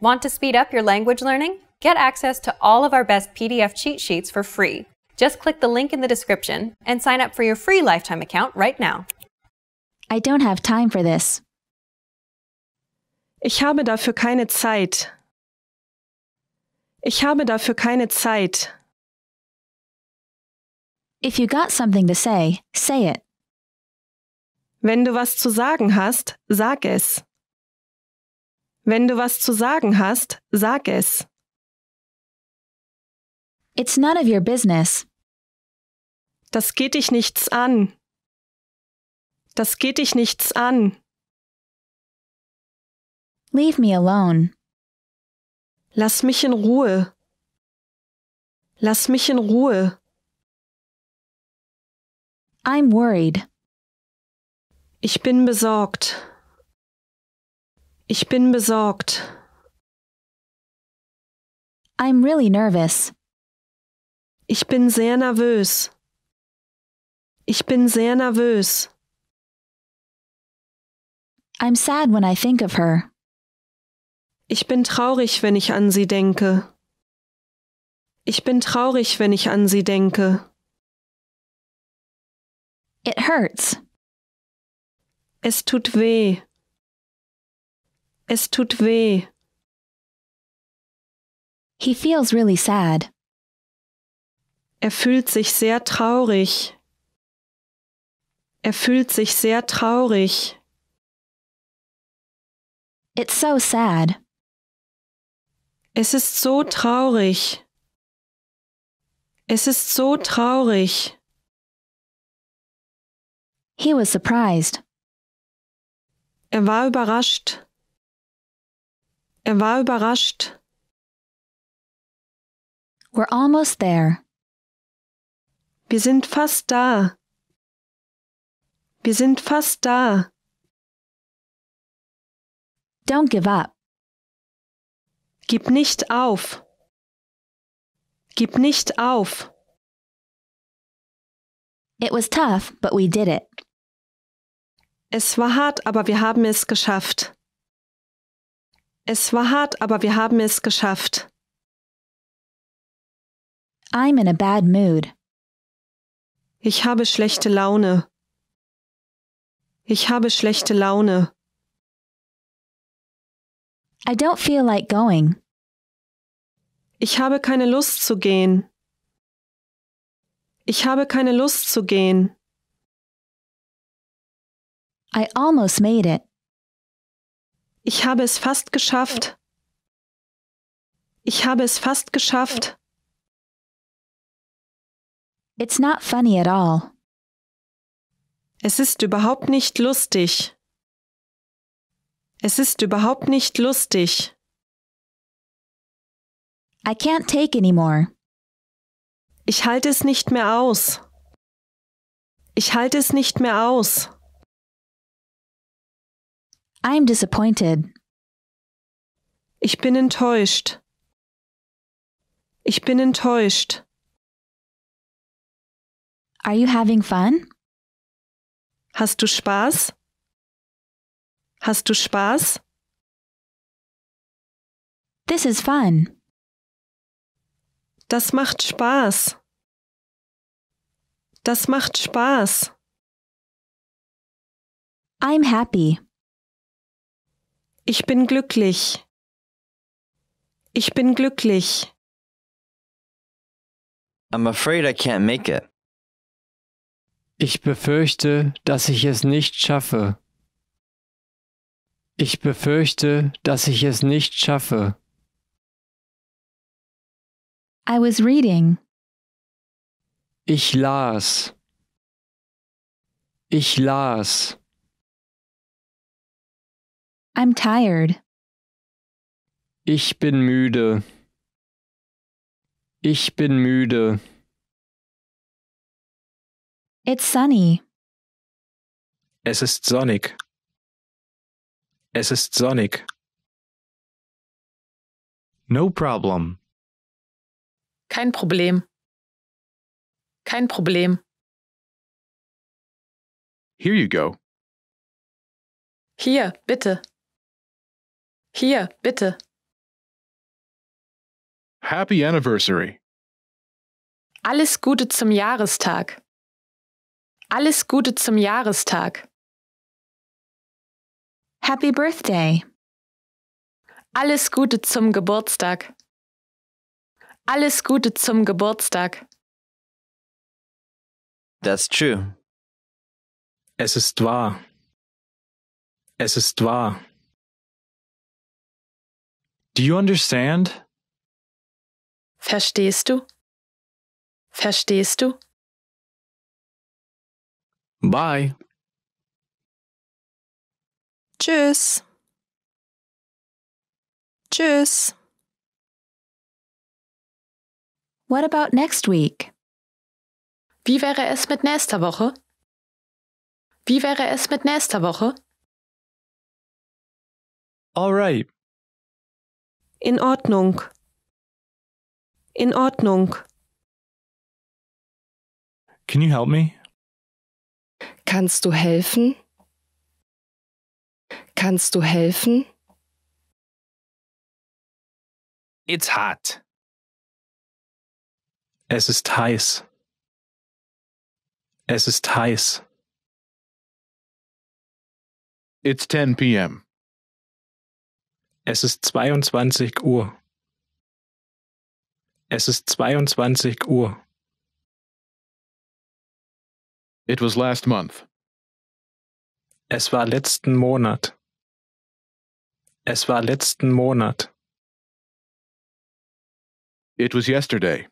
Want to speed up your language learning? Get access to all of our best PDF cheat sheets for free. Just click the link in the description and sign up for your free lifetime account right now. I don't have time for this. Ich habe dafür keine Zeit. Ich habe dafür keine Zeit. If you got something to say, say it. Wenn du was zu sagen hast, sag es. Wenn du was zu sagen hast, sag es. It's none of your business. Das geht dich nichts an. Das geht dich nichts an. Leave me alone. Lass mich in Ruhe. Lass mich in Ruhe. I'm worried. Ich bin besorgt. Ich bin besorgt. I'm really nervous. Ich bin sehr nervös. Ich bin sehr nervös. I'm sad when I think of her. Ich bin traurig, wenn ich an sie denke. Ich bin traurig, wenn ich an sie denke. It hurts. Es tut weh. Es tut weh. He feels really sad. Er fühlt sich sehr traurig. Er fühlt sich sehr traurig. It's so sad. Es ist so traurig. Es ist so traurig. He was surprised. Er war überrascht. Er war überrascht. We're almost there. Wir sind fast da. Wir sind fast da. Don't give up. Gib nicht auf. Gib nicht auf. It was tough, but we did it. Es war hart, aber wir haben es geschafft. Es war hart, aber wir haben es geschafft. I'm in a bad mood. Ich habe schlechte Laune. Ich habe schlechte Laune. I don't feel like going. Ich habe keine Lust zu gehen. Ich habe keine Lust zu gehen. I almost made it. Ich habe es fast geschafft. Ich habe es fast geschafft. It's not funny at all. Es ist überhaupt nicht lustig. Es ist überhaupt nicht lustig. I can't take anymore. Ich halte es nicht mehr aus. Ich halte es nicht mehr aus. I'm disappointed. Ich bin enttäuscht. Ich bin enttäuscht. Are you having fun? Hast du Spaß? Hast du Spaß? This is fun. Das macht Spaß. Das macht Spaß. I'm happy. Ich bin glücklich. Ich bin glücklich. I'm afraid I can't make it. Ich befürchte, dass ich es nicht schaffe. Ich befürchte, dass ich es nicht schaffe. I was reading. Ich las. Ich las. I'm tired. Ich bin müde. Ich bin müde. It's sunny. Es ist sonnig. Es ist sonnig. No problem. Kein Problem. Kein Problem. Here you go. Hier, bitte. Hier, bitte. Happy anniversary. Alles Gute zum Jahrestag. Alles Gute zum Jahrestag. Happy birthday. Alles Gute zum Geburtstag. Alles Gute zum Geburtstag. That's true. Es ist wahr. Es ist wahr. Do you understand? Verstehst du? Verstehst du? Bye. Tschüss. Tschüss. What about next week? Wie wäre es mit nächster Woche? Wie wäre es mit nächster Woche? All right. In Ordnung. In Ordnung. Can you help me? Kannst du helfen? Kannst du helfen? It's hot. Es ist heiß. Es ist heiß. It's 10 p.m. Es ist 22 Uhr. Es ist 22 Uhr. It was last month. Es war letzten Monat. Es war letzten Monat. It was yesterday.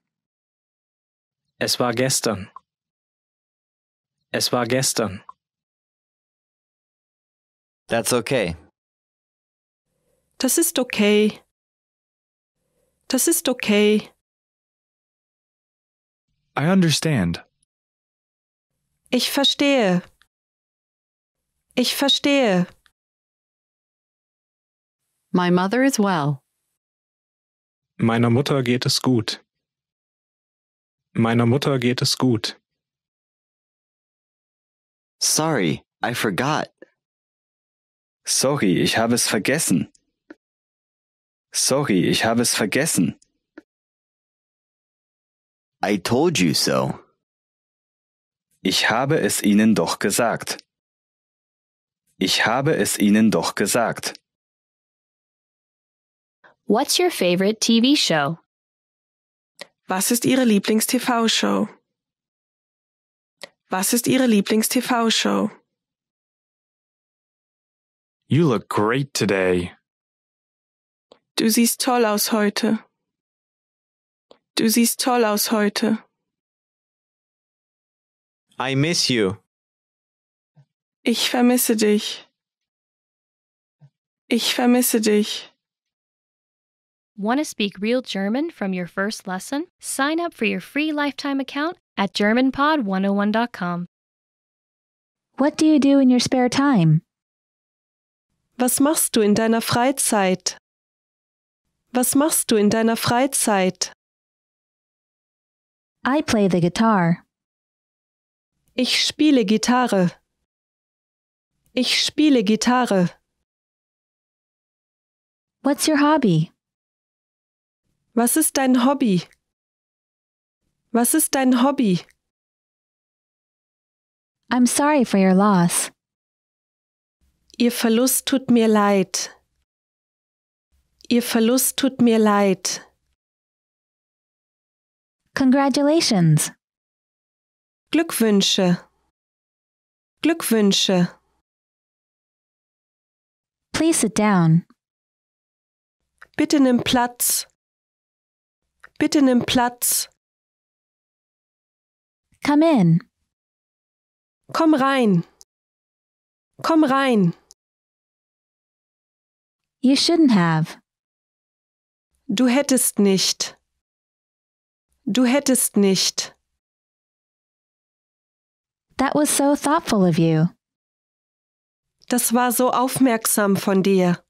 Es war gestern. Es war gestern. That's okay. Das ist okay. Das ist okay. I understand. Ich verstehe. Ich verstehe. My mother is well. Meiner Mutter geht es gut. Meiner Mutter geht es gut. Sorry, I forgot. Sorry, ich habe es vergessen. Sorry, ich habe es vergessen. I told you so. Ich habe es Ihnen doch gesagt. Ich habe es Ihnen doch gesagt. What's your favorite TV show? Was ist Ihre Lieblings-TV-Show? Was ist Ihre Lieblings-TV-Show? You look great today. Du siehst toll aus heute. Du siehst toll aus heute. I miss you. Ich vermisse dich. Ich vermisse dich. Want to speak real German from your first lesson? Sign up for your free lifetime account at GermanPod101.com. What do you do in your spare time? Was machst du in deiner Freizeit? Was machst du in deiner Freizeit? I play the guitar. Ich spiele Gitarre. Ich spiele Gitarre. What's your hobby? Was ist dein Hobby? Was ist dein Hobby? I'm sorry for your loss. Ihr Verlust tut mir leid. Ihr Verlust tut mir leid. Congratulations. Glückwünsche. Glückwünsche. Please sit down. Bitte nimm Platz. Bitte nimm Platz. Come in. Komm rein. Komm rein. You shouldn't have. Du hättest nicht. Du hättest nicht. That was so thoughtful of you. Das war so aufmerksam von dir.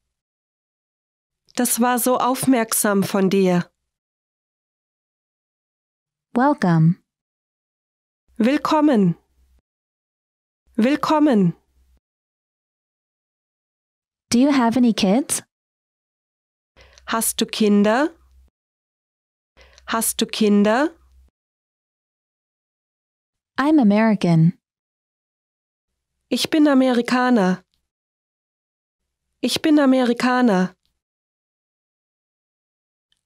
Das war so aufmerksam von dir. Welcome. Willkommen. Willkommen. Do you have any kids? Hast du Kinder? Hast du Kinder? I'm American. Ich bin Amerikaner. Ich bin Amerikaner.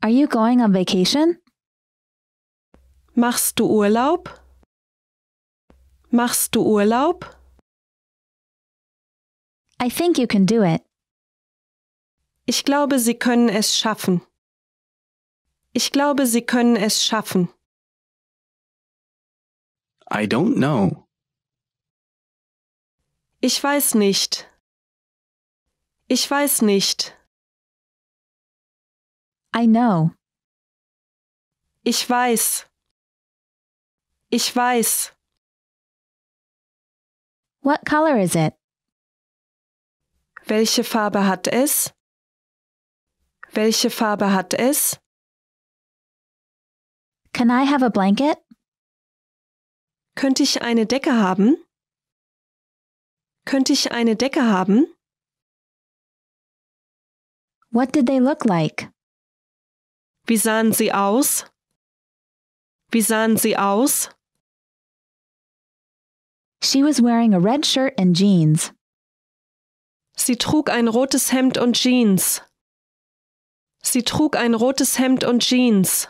Are you going on vacation? Machst du Urlaub? Machst du Urlaub? I think you can do it. Ich glaube, Sie können es schaffen. Ich glaube, Sie können es schaffen. I don't know. Ich weiß nicht. Ich weiß nicht. I know. Ich weiß. Ich weiß. What color is it? Welche Farbe hat es? Welche Farbe hat es? Can I have a blanket? Könnte ich eine Decke haben? Könnte ich eine Decke haben? What did they look like? Wie sahen sie aus? Wie sahen sie aus? She was wearing a red shirt and jeans. Sie trug ein rotes Hemd und Jeans. Sie trug ein rotes Hemd und Jeans.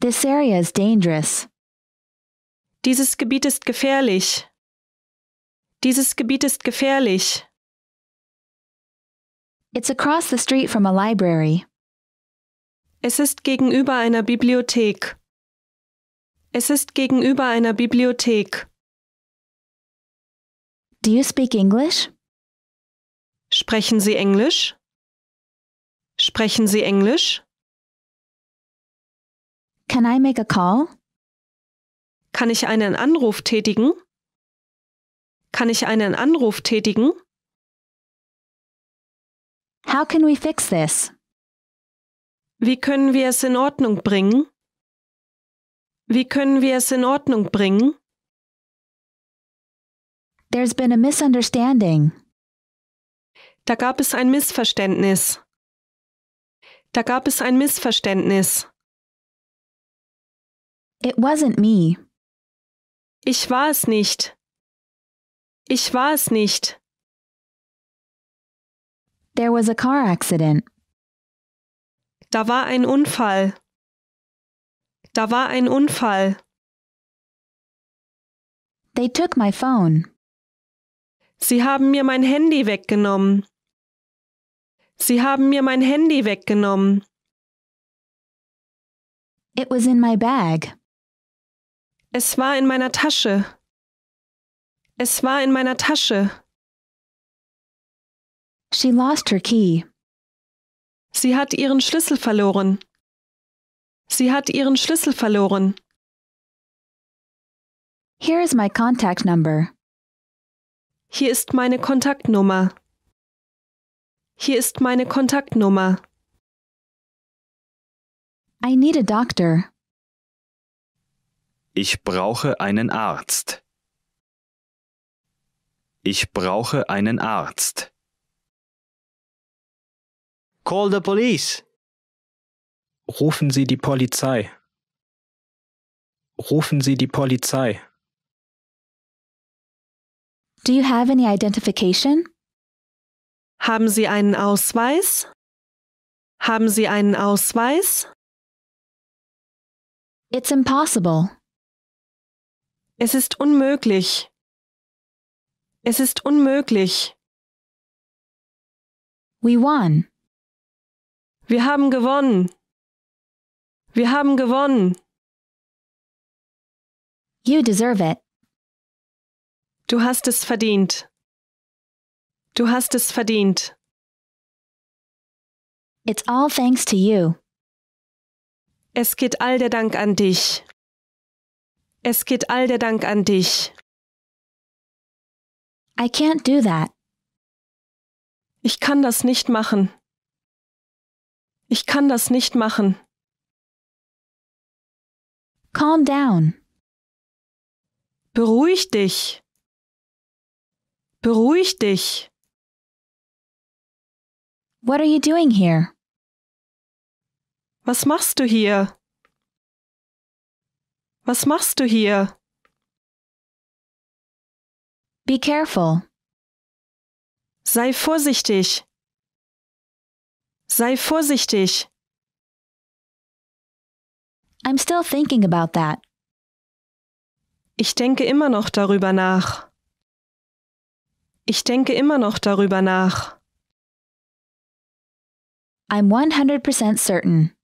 This area is dangerous. Dieses Gebiet ist gefährlich. Dieses Gebiet ist gefährlich. It's across the street from a library. Es ist gegenüber einer Bibliothek. Es ist gegenüber einer Bibliothek. Do you speak English? Sprechen Sie Englisch? Sprechen Sie Englisch? Can I make a call? Kann ich einen Anruf tätigen? Kann ich einen Anruf tätigen? How can we fix this? Wie können wir es in Ordnung bringen? Wie können wir es in Ordnung bringen? There's been a misunderstanding. Da gab es ein Missverständnis. Da gab es ein Missverständnis. It wasn't me. Ich war es nicht. Ich war es nicht. There was a car accident. Da war ein Unfall. Da war ein Unfall. They took my phone. Sie haben mir mein Handy weggenommen. Sie haben mir mein Handy weggenommen. It was in my bag. Es war in meiner Tasche. Es war in meiner Tasche. She lost her key. Sie hat ihren Schlüssel verloren. Sie hat ihren Schlüssel verloren. Here is my contact number. Hier ist meine Kontaktnummer. Hier ist meine Kontaktnummer. I need a doctor. Ich brauche einen Arzt. Ich brauche einen Arzt. Call the police. Rufen Sie die Polizei. Rufen Sie die Polizei. Do you have any identification? Haben Sie einen Ausweis? Haben Sie einen Ausweis? It's impossible. Es ist unmöglich. Es ist unmöglich. We won. Wir haben gewonnen. Wir haben gewonnen. You deserve it. Du hast es verdient. Du hast es verdient. It's all thanks to you. Es geht all der Dank an dich. Es geht all der Dank an dich. I can't do that. Ich kann das nicht machen. Ich kann das nicht machen. Calm down. Beruhig dich. Beruhig dich. What are you doing here? Was machst du hier? Was machst du hier? Be careful. Sei vorsichtig. Sei vorsichtig. I'm still thinking about that. Ich denke immer noch darüber nach. Ich denke immer noch darüber nach. I'm 100% certain.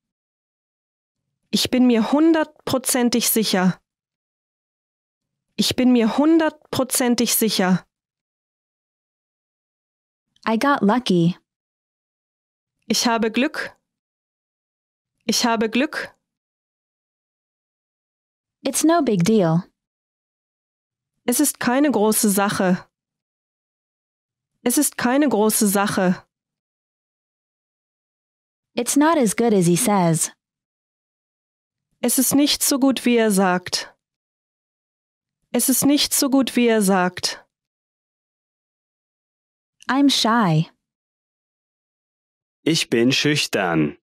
Ich bin mir hundertprozentig sicher. Ich bin mir hundertprozentig sicher. I got lucky. Ich habe Glück. Ich habe Glück. It's no big deal. Es ist keine große Sache. Es ist keine große Sache. It's not as good as he says. Es ist nicht so gut, wie er sagt. Es ist nicht so gut, wie er sagt. I'm shy. Ich bin schüchtern.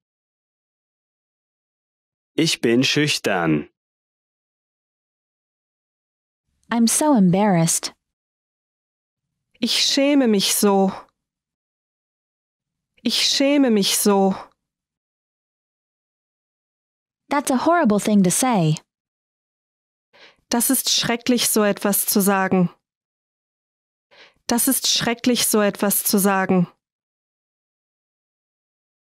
Ich bin schüchtern. I'm so embarrassed. Ich schäme mich so. Ich schäme mich so. That's a horrible thing to say. Das ist schrecklich, so etwas zu sagen. Das ist schrecklich, so etwas zu sagen.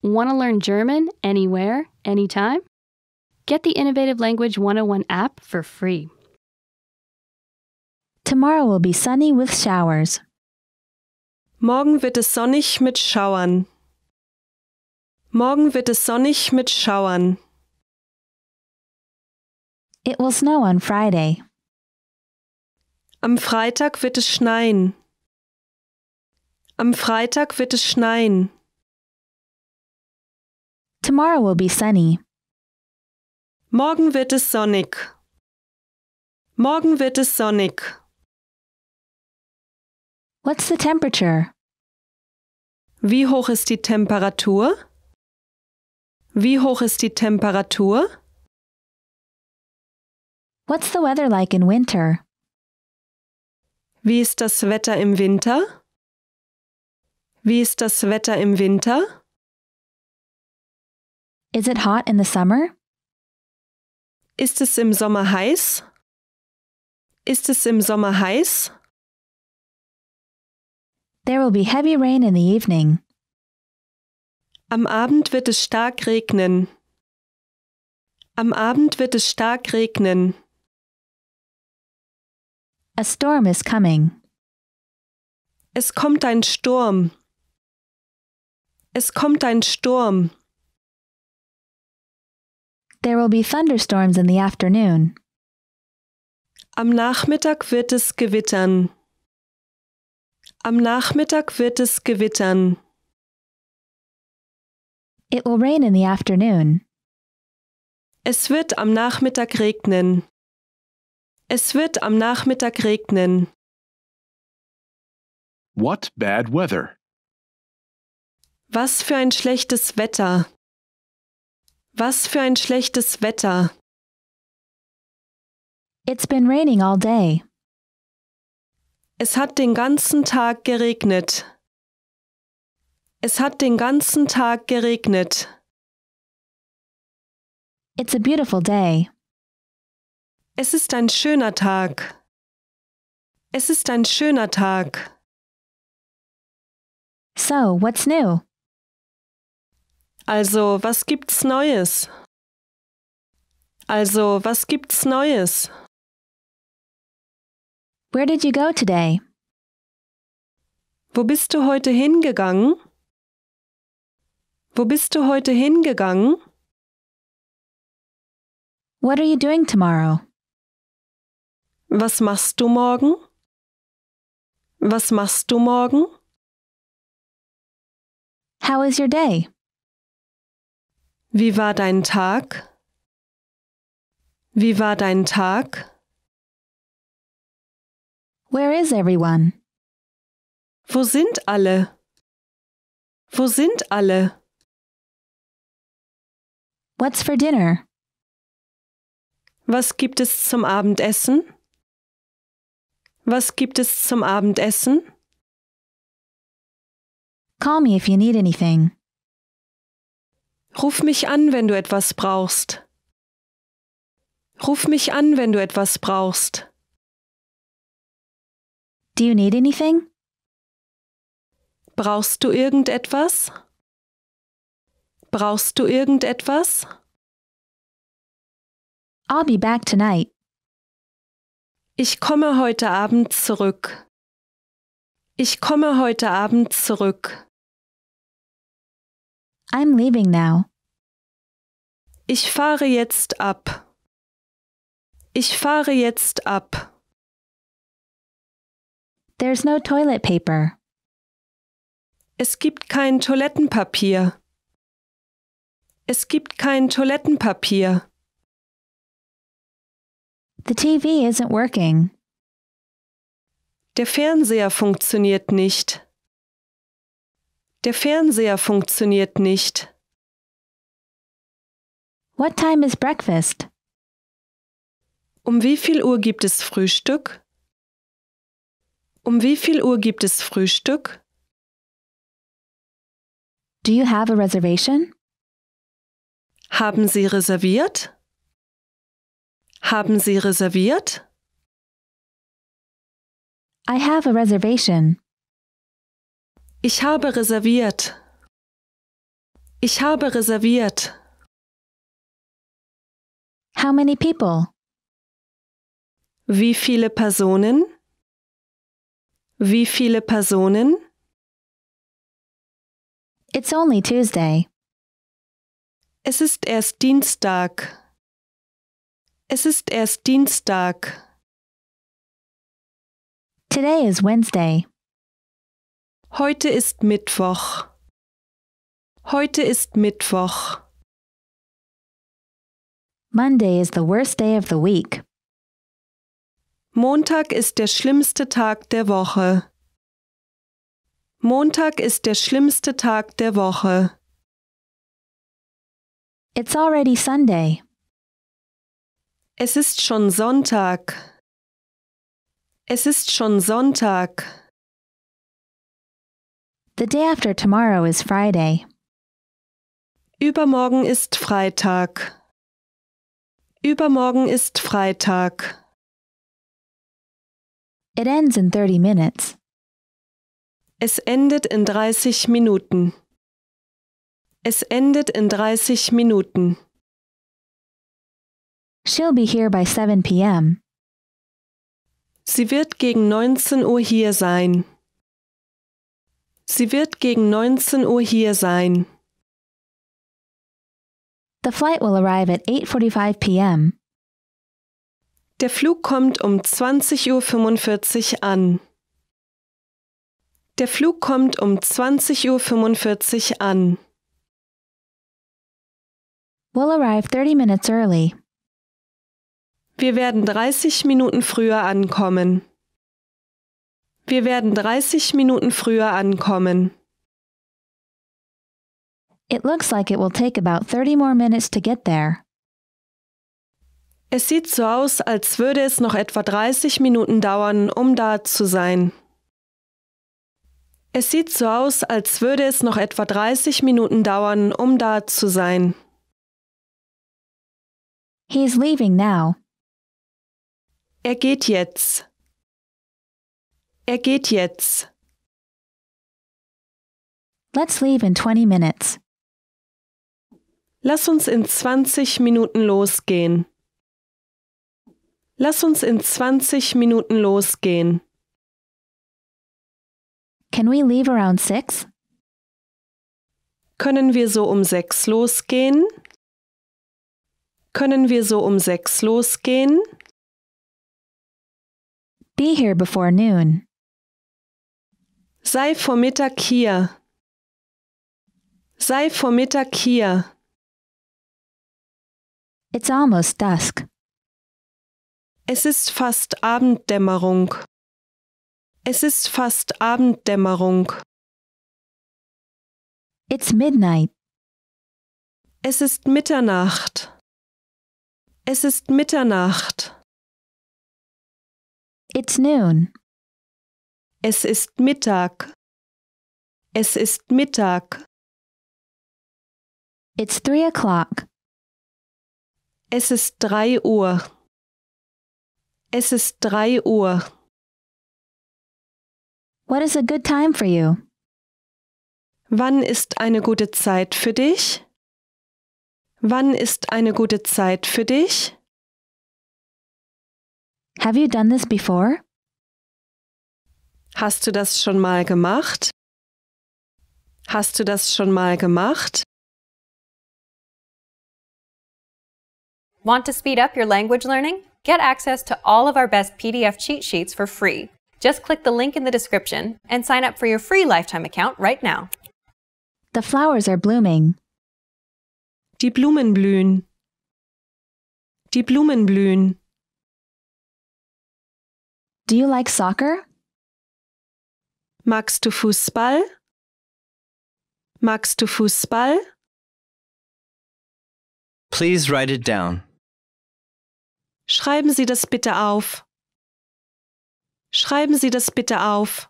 Want to learn German anywhere, anytime? Get the Innovative Language 101 app for free. Tomorrow will be sunny with showers. Morgen wird es sonnig mit Schauern. Morgen wird es sonnig mit Schauern. It will snow on Friday. Am Freitag wird es schneien. Am Freitag wird es schneien. Tomorrow will be sunny. Morgen wird es sonnig. Morgen wird es sonnig. What's the temperature? Wie hoch ist die Temperatur? Wie hoch ist die Temperatur? What's the weather like in winter? Wie ist das Wetter im Winter? Wie ist das Wetter im Winter? Is it hot in the summer? Ist es im Sommer heiß? Ist es im Sommer heiß? There will be heavy rain in the evening. Am Abend wird es stark regnen. Am Abend wird es stark regnen. A storm is coming. Es kommt ein Sturm. Es kommt ein Sturm. There will be thunderstorms in the afternoon. Am Nachmittag wird es gewittern. Am Nachmittag wird es gewittern. It will rain in the afternoon. Es wird am Nachmittag regnen. Es wird am Nachmittag regnen. What bad weather? Was für ein schlechtes Wetter. Was für ein schlechtes Wetter. It's been raining all day. Es hat den ganzen Tag geregnet. Es hat den ganzen Tag geregnet. It's a beautiful day. Es ist ein schöner Tag. Es ist ein schöner Tag. So, what's new? Also, was gibt's Neues? Also, was gibt's Neues? Where did you go today? Wo bist du heute hingegangen? Wo bist du heute hingegangen? What are you doing tomorrow? Was machst du morgen? Was machst du morgen? How is your day? Wie war dein Tag? Wie war dein Tag? Where is everyone? Wo sind alle? Wo sind alle? What's for dinner? Was gibt es zum Abendessen? Was gibt es zum Abendessen? Call me if you need anything. Ruf mich an, wenn du etwas brauchst. Ruf mich an, wenn du etwas brauchst. Do you need anything? Brauchst du irgendetwas? Brauchst du irgendetwas? I'll be back tonight. Ich komme heute Abend zurück. Ich komme heute Abend zurück. I'm leaving now. Ich fahre jetzt ab. Ich fahre jetzt ab. There's no toilet paper. Es gibt kein Toilettenpapier. Es gibt kein Toilettenpapier. The TV isn't working. Der Fernseher funktioniert nicht. Der Fernseher funktioniert nicht. What time is breakfast? Um wie viel Uhr gibt es Frühstück? Um wie viel Uhr gibt es Frühstück? Do you have a reservation? Haben Sie reserviert? Haben Sie reserviert? I have a reservation. Ich habe reserviert. Ich habe reserviert. How many people? Wie viele Personen? Wie viele Personen? It's only Tuesday. Es ist erst Dienstag. Es ist erst Dienstag. Today is Wednesday. Heute ist Mittwoch. Heute ist Mittwoch. Monday is the worst day of the week. Montag ist der schlimmste Tag der Woche. Montag ist der schlimmste Tag der Woche. It's already Sunday. Es ist schon Sonntag. Es ist schon Sonntag. The day after tomorrow is Friday. Übermorgen ist Freitag. Übermorgen ist Freitag. It ends in 30 minutes. Es endet in 30 Minuten. Es endet in 30 Minuten. She'll be here by 7 p.m. Sie wird gegen 19 Uhr hier sein. Sie wird gegen 19 Uhr hier sein. The flight will arrive at 8:45 p.m. Der Flug kommt um 20.45 Uhr an. Der Flug kommt um 20.45 Uhr an. We'll arrive 30 minutes early. Wir werden 30 Minuten früher ankommen. Wir werden 30 Minuten früher ankommen. It looks like it will take about 30 more minutes to get there. Es sieht so aus, als würde es noch etwa 30 Minuten dauern, um da zu sein. Es sieht so aus, als würde es noch etwa 30 Minuten dauern, um da zu sein. He's leaving now. Er geht jetzt. Er geht jetzt. Let's leave in 20 minutes. Lass uns in 20 Minuten losgehen. Lass uns in 20 Minuten losgehen. Can we leave around 6? Können wir so um sechs losgehen? Können wir so um sechs losgehen? Be here before noon. Sei vor Mittag hier. Sei vor Mittag hier. It's almost dusk. Es ist fast Abenddämmerung. Es ist fast Abenddämmerung. It's midnight. Es ist Mitternacht. Es ist Mitternacht. It's noon. Es ist Mittag. Es ist Mittag. It's three o'clock. Es ist drei Uhr. Es ist drei Uhr. What is a good time for you? Wann ist eine gute Zeit für dich? Wann ist eine gute Zeit für dich? Have you done this before? Hast du das schon mal gemacht? Hast du das schon mal gemacht? Want to speed up your language learning? Get access to all of our best PDF cheat sheets for free. Just click the link in the description and sign up for your free lifetime account right now. The flowers are blooming. Die Blumen blühen. Die Blumen blühen. Do you like soccer? Magst du Fußball? Magst du Fußball? Please write it down. Schreiben Sie das bitte auf. Schreiben Sie das bitte auf.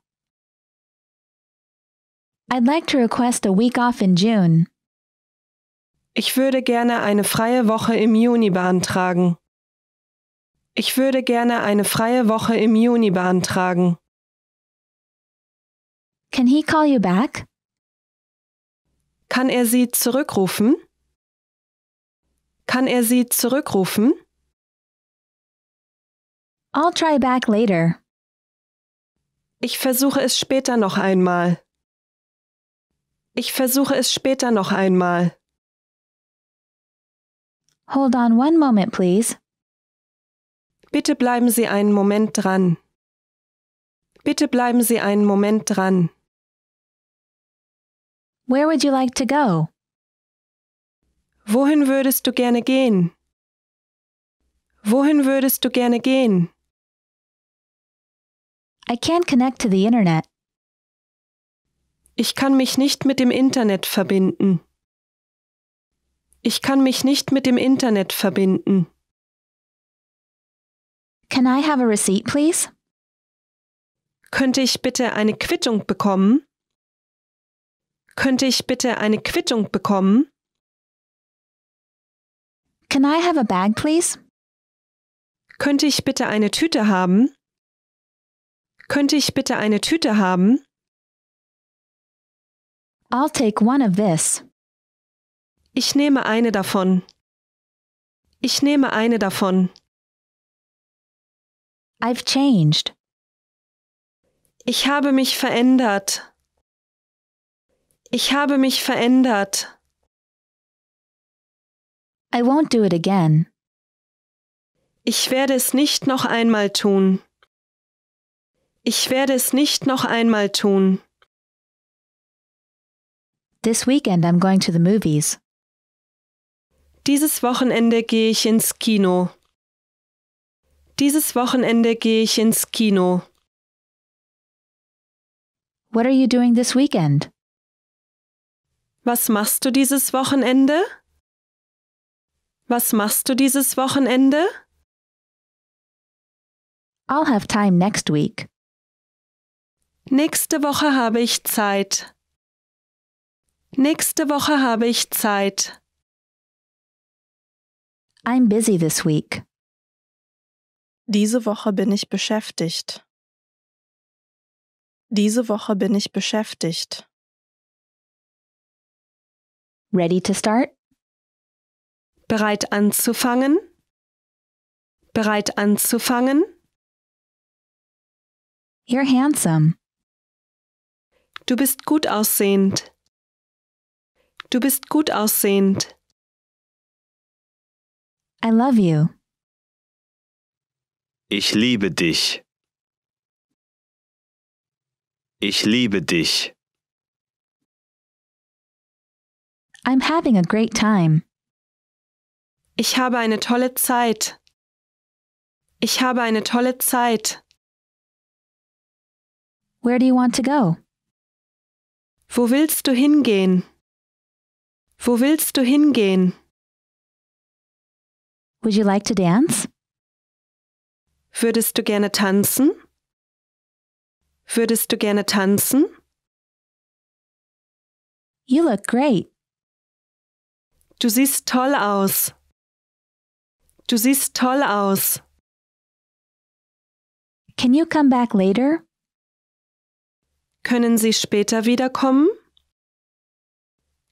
I'd like to request a week off in June. Ich würde gerne eine freie Woche im Juni beantragen. Ich würde gerne eine freie Woche im Juni beantragen. Can he call you back? Kann er Sie zurückrufen? Kann er Sie zurückrufen? I'll try back later. Ich versuche es später noch einmal. Ich versuche es später noch einmal. Hold on one moment, please. Bitte bleiben Sie einen Moment dran. Bitte bleiben Sie einen Moment dran. Where would you like to go? Wohin würdest du gerne gehen? Wohin würdest du gerne gehen? I can't connect to the internet. Ich kann mich nicht mit dem Internet verbinden. Ich kann mich nicht mit dem Internet verbinden. Can I have a receipt, please? Könnte ich bitte eine Quittung bekommen? Könnte ich bitte eine Quittung bekommen? Can I have a bag, please? Könnte ich bitte eine Tüte haben? Könnte ich bitte eine Tüte haben? I'll take one of this. Ich nehme eine davon. Ich nehme eine davon. I've changed. Ich habe mich verändert. Ich habe mich verändert. I won't do it again. Ich werde es nicht noch einmal tun. Ich werde es nicht noch einmal tun. This weekend I'm going to the movies. Dieses Wochenende gehe ich ins Kino. Dieses Wochenende gehe ich ins Kino. What are you doing this weekend? Was machst du dieses Wochenende? Was machst du dieses Wochenende? I'll have time next week. Nächste Woche habe ich Zeit. Nächste Woche habe ich Zeit. I'm busy this week. Diese Woche bin ich beschäftigt. Diese Woche bin ich beschäftigt. Ready to start? Bereit anzufangen? Bereit anzufangen? You're handsome. Du bist gut aussehend. Du bist gut aussehend. I love you. Ich liebe dich. Ich liebe dich. I'm having a great time. Ich habe eine tolle Zeit. Ich habe eine tolle Zeit. Where do you want to go? Wo willst du hingehen? Wo willst du hingehen? Would you like to dance? Würdest du gerne tanzen? Würdest du gerne tanzen? You look great. Du siehst toll aus. Du siehst toll aus. Can you come back later? Können Sie später wiederkommen?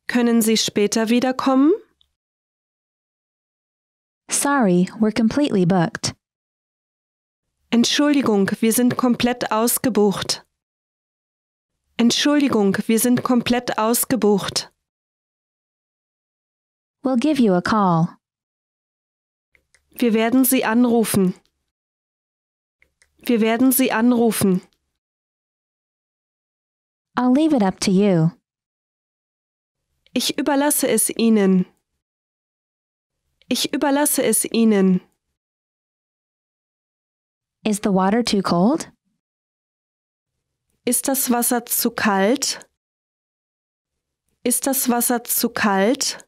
Können Sie später wiederkommen? Sorry, we're completely booked. Entschuldigung, wir sind komplett ausgebucht. Entschuldigung, wir sind komplett ausgebucht. We'll give you a call. Wir werden Sie anrufen. Wir werden Sie anrufen. I'll leave it up to you. Ich überlasse es Ihnen. Ich überlasse es Ihnen. Is the water too cold? Ist das Wasser zu kalt? Ist das Wasser zu kalt?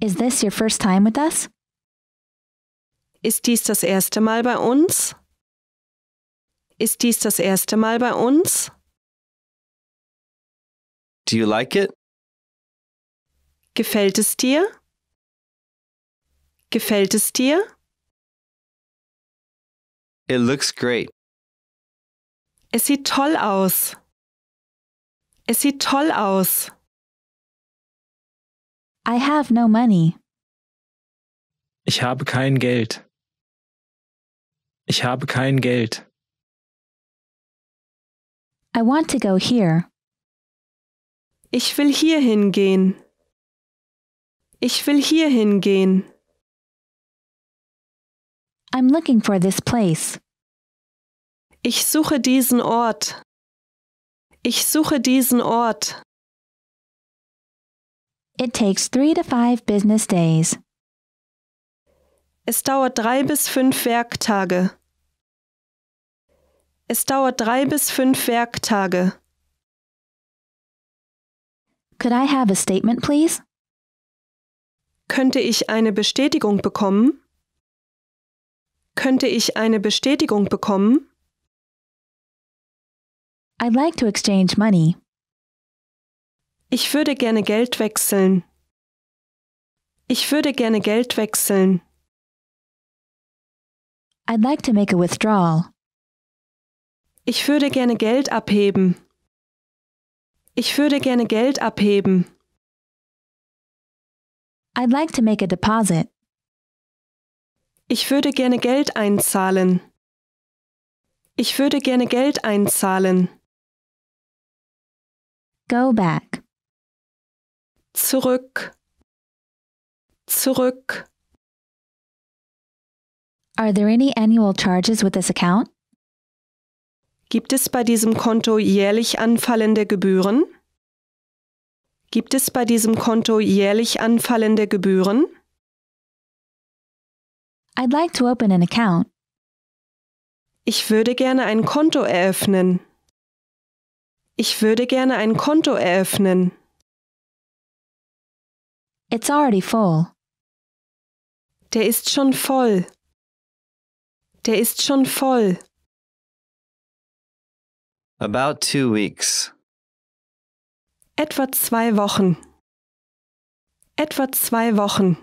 Is this your first time with us? Ist dies das erste Mal bei uns? Ist dies das erste Mal bei uns? Do you like it? Gefällt es dir? Gefällt es dir? It looks great. Es sieht toll aus. Es sieht toll aus. I have no money. Ich habe kein Geld. Ich habe kein Geld. I want to go here. Ich will hier hingehen. Ich will hier hingehen. I'm looking for this place. Ich suche diesen Ort. Ich suche diesen Ort. It takes three to five business days. Es dauert drei bis fünf Werktage. Es dauert drei bis fünf Werktage. Could I have a statement, please? Könnte ich eine Bestätigung bekommen? Könnte ich eine Bestätigung bekommen? I'd like to exchange money. Ich würde gerne Geld wechseln. Ich würde gerne Geld wechseln. I'd like to make a withdrawal. Ich würde gerne Geld abheben. Ich würde gerne Geld abheben. I'd like to make a deposit. Ich würde gerne Geld einzahlen. Ich würde gerne Geld einzahlen. Go back. Zurück. Zurück. Are there any annual charges with this account? Gibt es bei diesem Konto jährlich anfallende Gebühren? Gibt es bei diesem Konto jährlich anfallende Gebühren? I'd like to open an account. Ich würde gerne ein Konto eröffnen. Ich würde gerne ein Konto eröffnen. It's already full. Der ist schon voll. Der ist schon voll. About two weeks. Etwa zwei Wochen. Etwa zwei Wochen.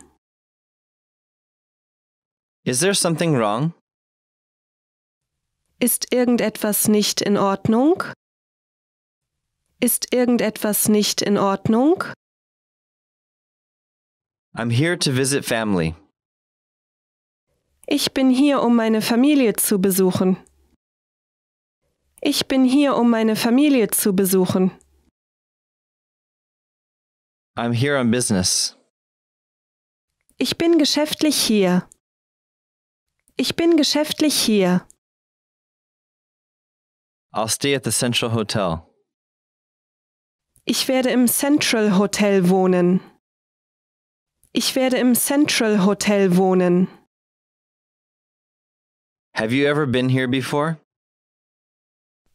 Is there something wrong? Ist irgendetwas nicht in Ordnung? Ist irgendetwas nicht in Ordnung? I'm here to visit family. Ich bin hier, um meine Familie zu besuchen. Ich bin hier, um meine Familie zu besuchen. I'm here on business. Ich bin geschäftlich hier. Ich bin geschäftlich hier. I'll stay at the Central Hotel. Ich werde im Central Hotel wohnen. Ich werde im Central Hotel wohnen. Have you ever been here before?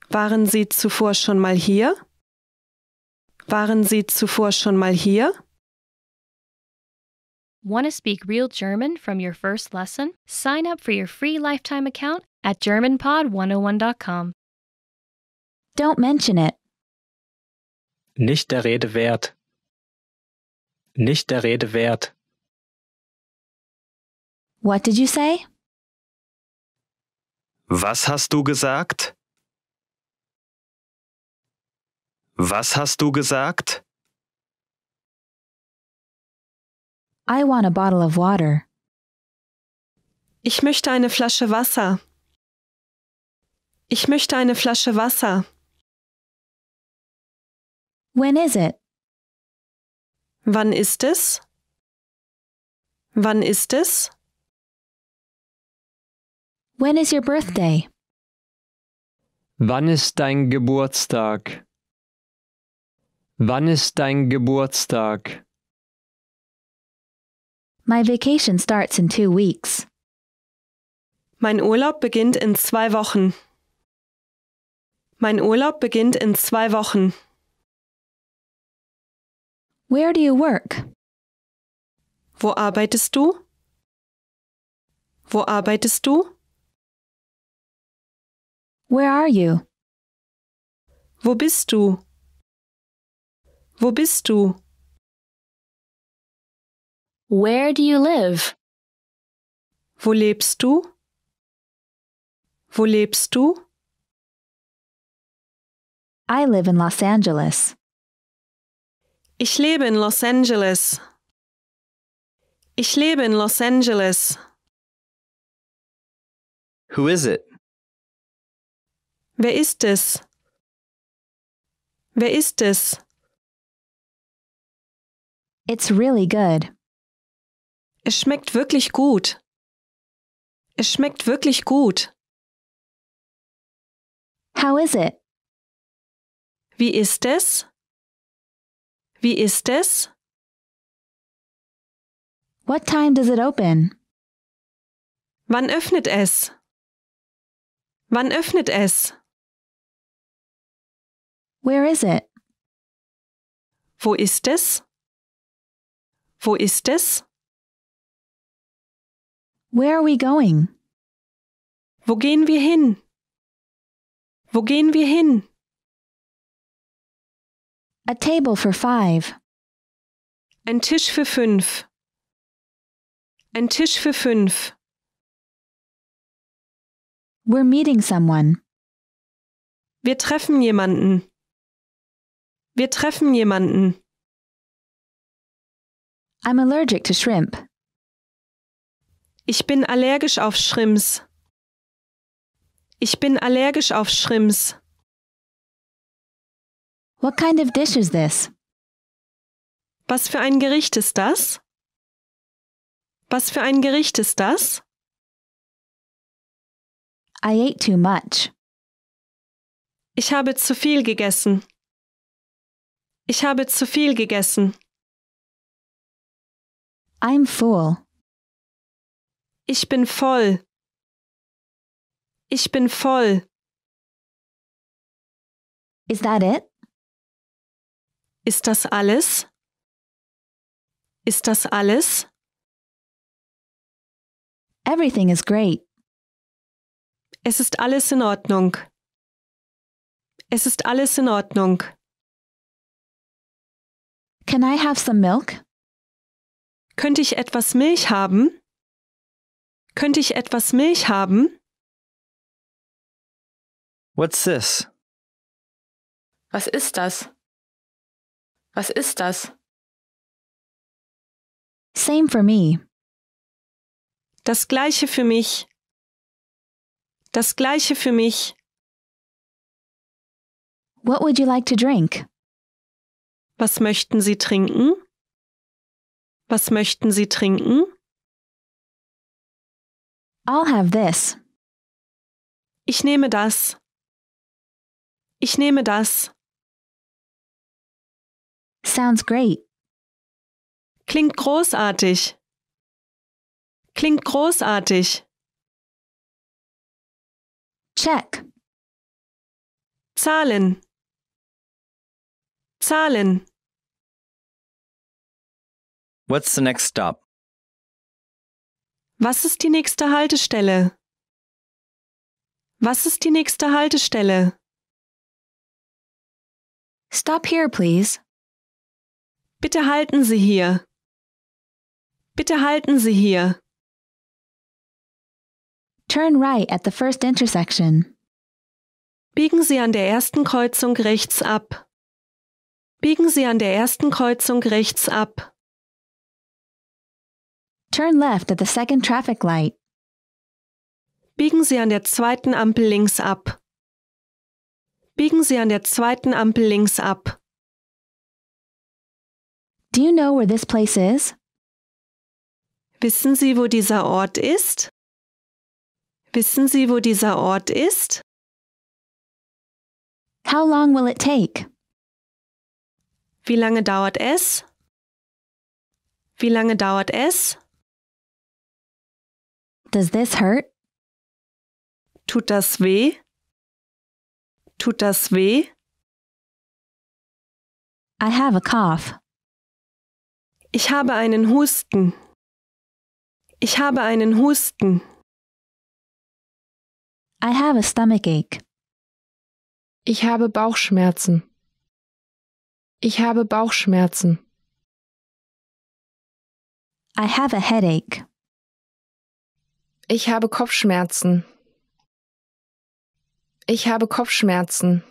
Waren Sie zuvor schon mal hier? Waren Sie zuvor schon mal hier? Want to speak real German from your first lesson? Sign up for your free lifetime account at GermanPod101.com. Don't mention it. Nicht der Rede wert. Nicht der Rede wert. What did you say? Was hast du gesagt? Was hast du gesagt? I want a bottle of water. Ich möchte eine Flasche Wasser. Ich möchte eine Flasche Wasser. When is it? Wann ist es? Wann ist es? When is your birthday? Wann ist dein Geburtstag? Wann ist dein Geburtstag? My vacation starts in two weeks. Mein Urlaub beginnt in zwei Wochen. Mein Urlaub beginnt in zwei Wochen. Where do you work? Wo arbeitest du? Wo arbeitest du? Where are you? Wo bist du? Wo bist du? Where do you live? Wo lebst du? Wo lebst du? I live in Los Angeles. Ich lebe in Los Angeles. Ich lebe in Los Angeles. Who is it? Wer ist es? Wer ist es? It's really good. Es schmeckt wirklich gut. Es schmeckt wirklich gut. How is it? Wie ist es? Wie ist es? What time does it open? Wann öffnet es? Wann öffnet es? Where is it? Wo ist es? Wo ist es? Where are we going? Wo gehen er wir hin? Wo gehen er wir hin? A table for five. Ein Tisch für fünf. Ein Tisch für fünf. We're meeting someone. Wir treffen jemanden. Wir treffen jemanden. I'm allergic to shrimp. Ich bin allergisch auf Shrimps. Ich bin allergisch auf Shrimps. What kind of dish is this? Was für ein Gericht ist das? Was für ein Gericht ist das? I ate too much. Ich habe zu viel gegessen. Ich habe zu viel gegessen. I'm full. Ich bin voll. Ich bin voll. Is that it? Ist das alles? Ist das alles? Everything is great. Es ist alles in Ordnung. Es ist alles in Ordnung. Can I have some milk? Könnte ich etwas Milch haben? Könnte ich etwas Milch haben? What's this? Was ist das? Was ist das? Same for me. Das gleiche für mich. Das gleiche für mich. What would you like to drink? Was möchten Sie trinken? Was möchten Sie trinken? I'll have this. Ich nehme das. Ich nehme das. Sounds great. Klingt großartig. Klingt großartig. Check. Zahlen. Zahlen. What's the next stop? Was ist die nächste Haltestelle? Was ist die nächste Haltestelle? Stop here, please. Bitte halten Sie hier. Bitte halten Sie hier. Turn right at the first intersection. Biegen Sie an der ersten Kreuzung rechts ab. Biegen Sie an der ersten Kreuzung rechts ab. Turn left at the second traffic light. Biegen Sie an der zweiten Ampel links ab. Biegen Sie an der zweiten Ampel links ab. Do you know where this place is? Wissen Sie, wo dieser Ort ist? Wissen Sie, wo dieser Ort ist? How long will it take? Wie lange dauert es? Wie lange dauert es? Does this hurt? Tut das weh? Tut das weh? I have a cough. Ich habe einen Husten. Ich habe einen Husten. I have a stomachache. Ich habe Bauchschmerzen. Ich habe Bauchschmerzen. I have a headache. Ich habe Kopfschmerzen. Ich habe Kopfschmerzen.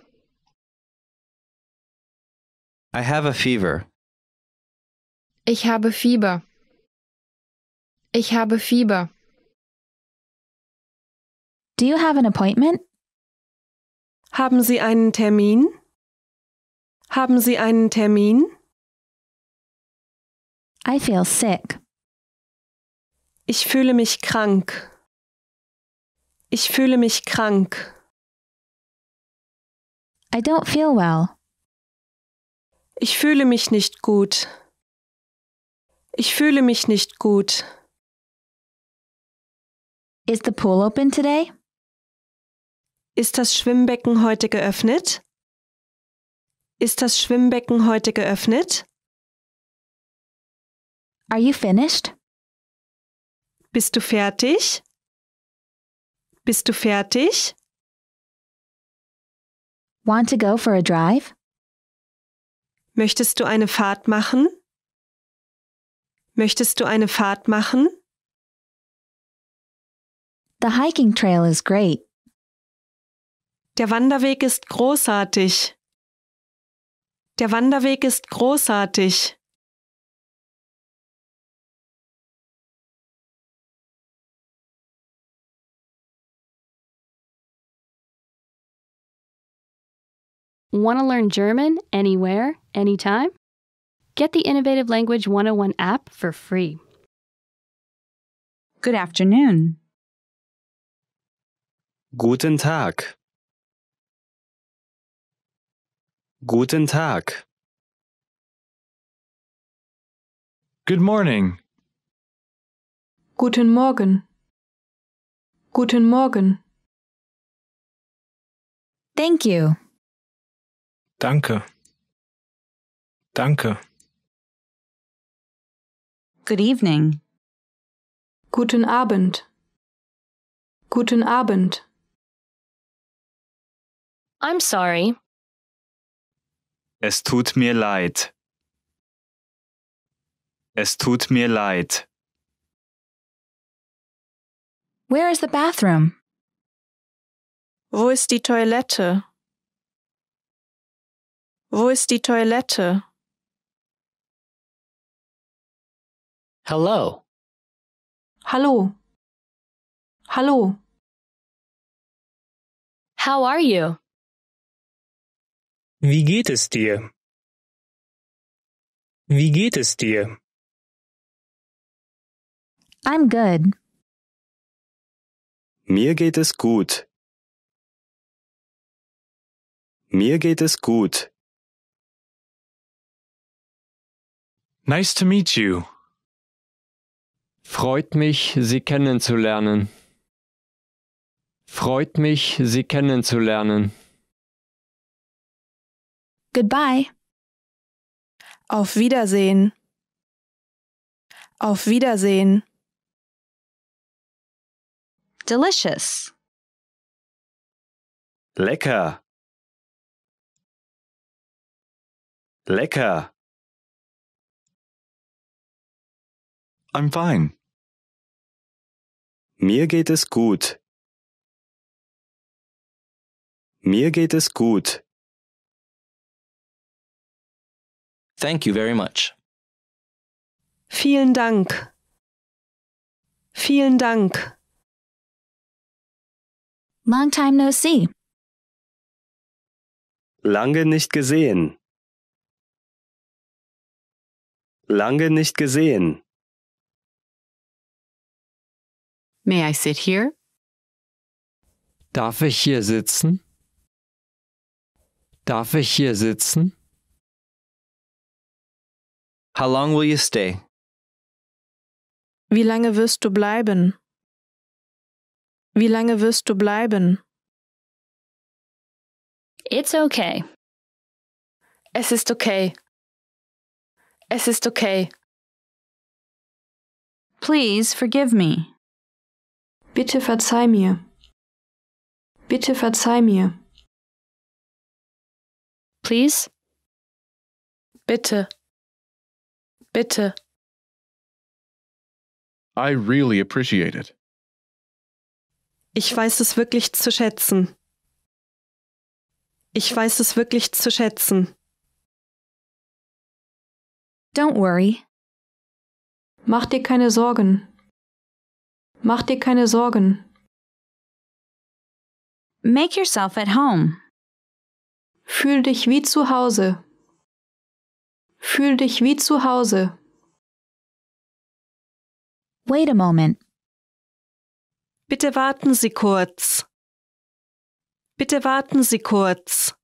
I have a fever. Ich habe Fieber. Ich habe Fieber. Do you have an appointment? Haben Sie einen Termin? Haben Sie einen Termin? I feel sick. Ich fühle mich krank. Ich fühle mich krank. I don't feel well. Ich fühle mich nicht gut. Ich fühle mich nicht gut. Is the pool open today? Ist das Schwimmbecken heute geöffnet? Ist das Schwimmbecken heute geöffnet? Are you finished? Bist du fertig? Bist du fertig? Want to go for a drive? Möchtest du eine Fahrt machen? Möchtest du eine Fahrt machen? The hiking trail is great. Der Wanderweg ist großartig. Der Wanderweg ist großartig. Want to learn German anywhere, anytime? Get the Innovative Language 101 app for free. Good afternoon. Guten Tag. Guten Tag. Good morning. Guten Morgen. Guten Morgen. Thank you. Danke. Danke. Good evening. Guten Abend. Guten Abend. I'm sorry. Es tut mir leid. Es tut mir leid. Where is the bathroom? Wo ist die Toilette? Wo ist die Toilette? Hello. Hallo. Hallo. How are you? Wie geht es dir? Wie geht es dir? I'm good. Mir geht es gut. Mir geht es gut. Nice to meet you. Freut mich, Sie kennenzulernen. Freut mich, Sie kennenzulernen. Goodbye. Auf Wiedersehen. Auf Wiedersehen. Delicious. Lecker. Lecker. I'm fine. Mir geht es gut. Mir geht es gut. Thank you very much. Vielen Dank. Vielen Dank. Long time no see. Lange nicht gesehen. Lange nicht gesehen. May I sit here? Darf ich hier sitzen? Darf ich hier sitzen? How long will you stay? Wie lange wirst du bleiben? Wie lange wirst du bleiben? It's okay. Es ist okay. Es ist okay. Please forgive me. Bitte verzeih mir. Bitte verzeih mir. Please? Bitte. Bitte. I really appreciate it. Ich weiß es wirklich zu schätzen. Ich weiß es wirklich zu schätzen. Don't worry. Mach dir keine Sorgen. Mach dir keine Sorgen. Make yourself at home. Fühl dich wie zu Hause. Fühl dich wie zu Hause. Wait a moment. Bitte warten Sie kurz. Bitte warten Sie kurz.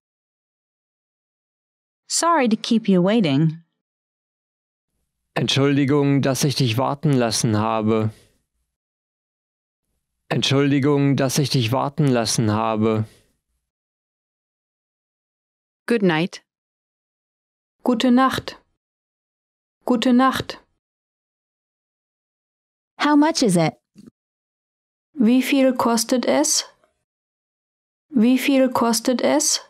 Sorry to keep you waiting. Entschuldigung, dass ich dich warten lassen habe. Entschuldigung, dass ich dich warten lassen habe. Good night. Gute Nacht. Gute Nacht. How much is it? Wie viel kostet es? Wie viel kostet es?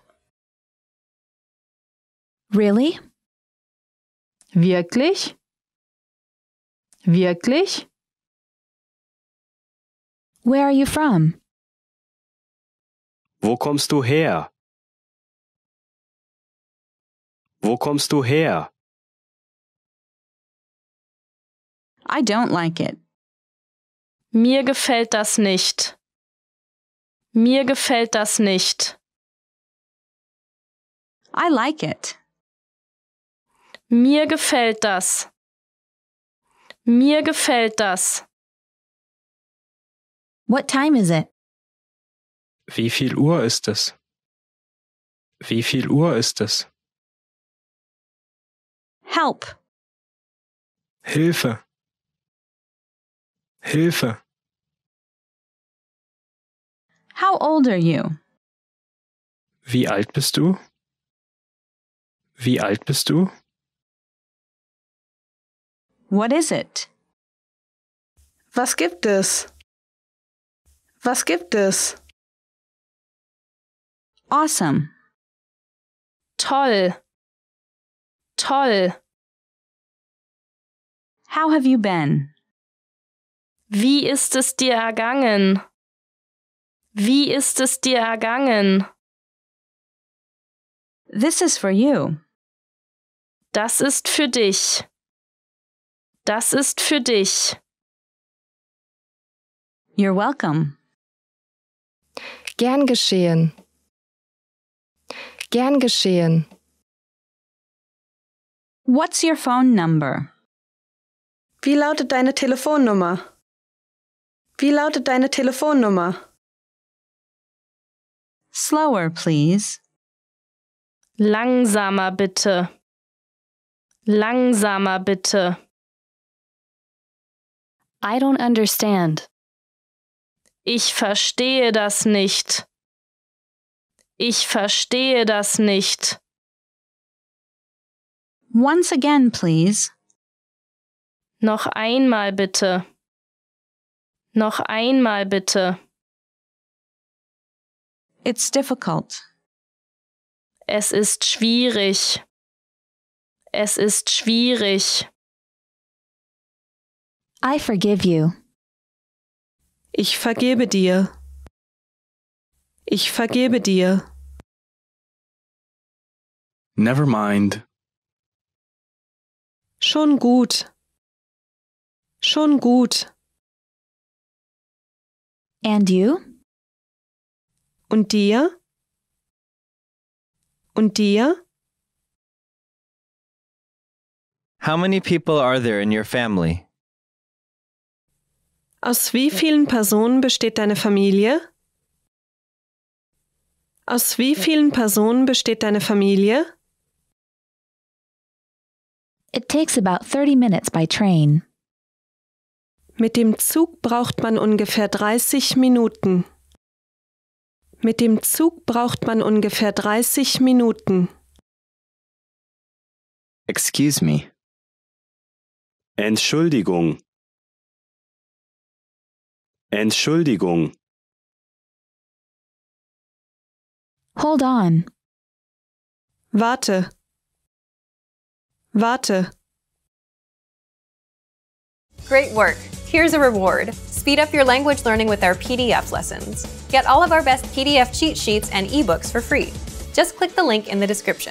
Really? Wirklich? Wirklich? Where are you from? Wo kommst du her? Wo kommst du her? I don't like it. Mir gefällt das nicht. Mir gefällt das nicht. I like it. Mir gefällt das. Mir gefällt das. What time is it? Wie viel Uhr ist es? Wie viel Uhr ist es? Help. Hilfe. Hilfe. How old are you? Wie alt bist du? Wie alt bist du? What is it? Was gibt es? Was gibt es? Awesome. Toll. Toll. How have you been? Wie ist es dir ergangen? Wie ist es dir ergangen? This is for you. Das ist für dich. Das ist für dich. You're welcome. Gern geschehen. Gern geschehen. What's your phone number? Wie lautet deine Telefonnummer? Wie lautet deine Telefonnummer? Slower, please. Langsamer bitte. Langsamer bitte. I don't understand. Ich verstehe das nicht. Ich verstehe das nicht. Once again, please. Noch einmal bitte. Noch einmal bitte. It's difficult. Es ist schwierig. Es ist schwierig. I forgive you. Ich vergebe dir. Ich vergebe dir. Never mind. Schon gut. Schon gut. And you? Und dir? Und dir? How many people are there in your family? Aus wie vielen Personen besteht deine Familie? Aus wie vielen Personen besteht deine Familie? It takes about 30 minutes by train. Mit dem Zug braucht man ungefähr 30 Minuten. Mit dem Zug braucht man ungefähr 30 Minuten. Excuse me. Entschuldigung. Entschuldigung. Hold on. Warte. Warte. Great work! Here's a reward. Speed up your language learning with our PDF lessons. Get all of our best PDF cheat sheets and ebooks for free. Just click the link in the description.